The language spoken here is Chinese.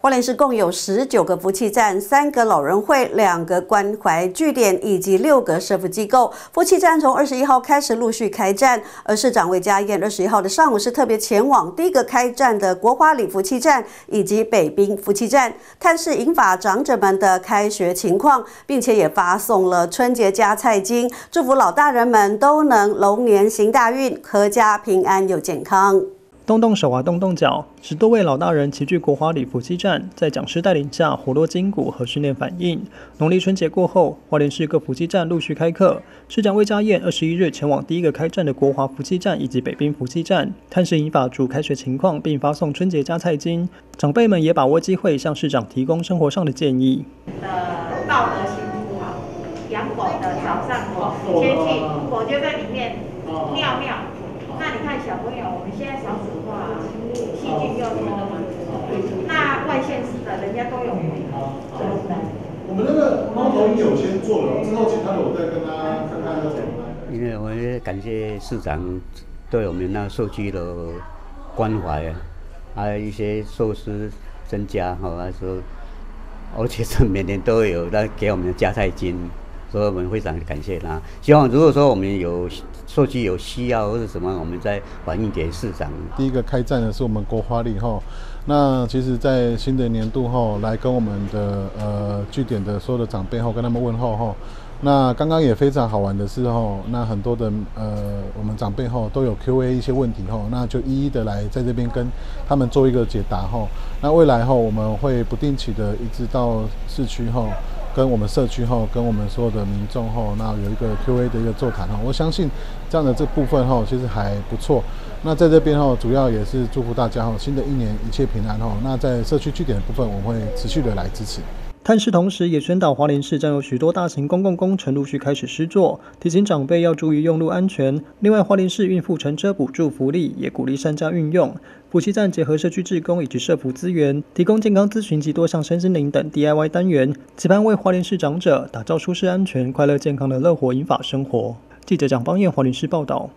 花莲市共有十九个福气站、三个老人会、两个关怀据点以及六个社福机构。福气站从二十一号开始陆续开站，而市长魏家燕二十一号的上午是特别前往第一个开站的国花里福气站以及北滨福气站，探视银发长者们的开学情况，并且也发送了春节加菜金，祝福老大人们都能龙年行大运，阖家平安又健康。动动手啊，动动脚，十多位老大人齐聚国华里伏击站，在讲师带领下活络筋骨和训练反应。农历春节过后，花莲市各伏击站陆续开课。市长魏家燕二十一日前往第一个开站的国华伏击站以及北滨伏击站，探视银发主开学情况，并发送春节加菜金。长辈们也把握机会向市长提供生活上的建议。的道德行不好，养狗的早上天气，狗就在里面尿尿。那你看小朋友，我们现在少子化，细菌又多，那外县市的人家都有。我们那个猫头鹰有先做了，之后其他的我再跟他看看要怎么因为我们感谢市长对我们那社区的关怀，还有一些设施增加，好来说，而且是每年都有在给我们的加菜金。所以我们非常感谢他。希望如果说我们有社区有需要或者什么，我们再反映给市长。第一个开战的是我们国华里哈，那其实，在新的年度后来跟我们的呃据点的所有的长辈后跟他们问候哈。那刚刚也非常好玩的是吼，那很多的呃我们长辈后都有 Q&A 一些问题吼，那就一一的来在这边跟他们做一个解答吼。那未来后我们会不定期的一直到市区后。跟我们社区后，跟我们所有的民众后，那有一个 Q&A 的一个座谈哈，我相信这样的这部分哈，其实还不错。那在这边哈，主要也是祝福大家哈，新的一年一切平安哈。那在社区据点的部分，我们会持续的来支持。探视同时，也宣导华林市将有许多大型公共工程陆续开始施作，提醒长辈要注意用路安全。另外，华林市孕妇乘车补助福利也鼓励善加运用。补习站结合社区志工以及社福资源，提供健康咨询及多项身心灵等 DIY 单元，期盼为华林市长者打造舒适、安全、快乐、健康的乐活银法生活。记者蒋邦彦，华林市报道。